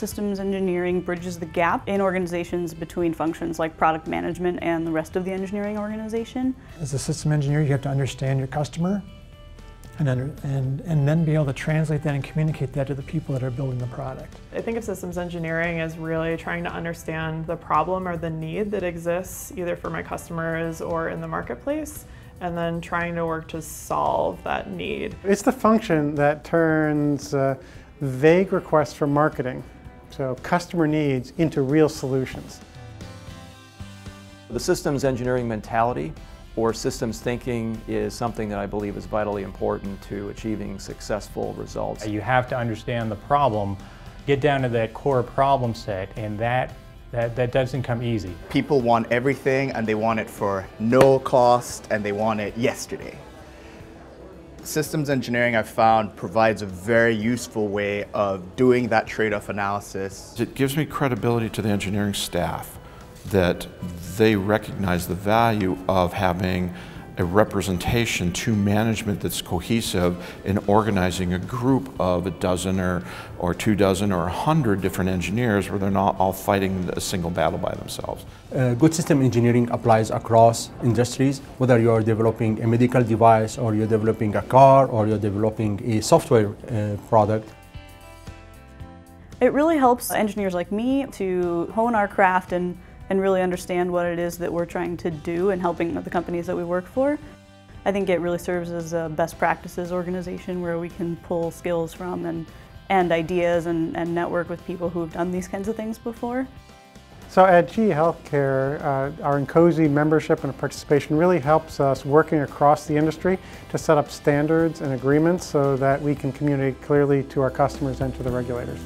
systems engineering bridges the gap in organizations between functions like product management and the rest of the engineering organization. As a system engineer, you have to understand your customer and, under, and, and then be able to translate that and communicate that to the people that are building the product. I think of systems engineering as really trying to understand the problem or the need that exists either for my customers or in the marketplace and then trying to work to solve that need. It's the function that turns uh, vague requests from marketing, so customer needs, into real solutions. The systems engineering mentality or systems thinking is something that I believe is vitally important to achieving successful results. You have to understand the problem, get down to that core problem set, and that, that, that doesn't come easy. People want everything and they want it for no cost and they want it yesterday. Systems engineering I've found provides a very useful way of doing that trade-off analysis. It gives me credibility to the engineering staff that they recognize the value of having a representation to management that's cohesive in organizing a group of a dozen or, or two dozen or a hundred different engineers where they're not all fighting a single battle by themselves. Uh, good system engineering applies across industries, whether you're developing a medical device or you're developing a car or you're developing a software uh, product. It really helps engineers like me to hone our craft and and really understand what it is that we're trying to do and helping the companies that we work for. I think it really serves as a best practices organization where we can pull skills from and, and ideas and, and network with people who've done these kinds of things before. So at GE Healthcare, uh, our INCOSE membership and participation really helps us working across the industry to set up standards and agreements so that we can communicate clearly to our customers and to the regulators.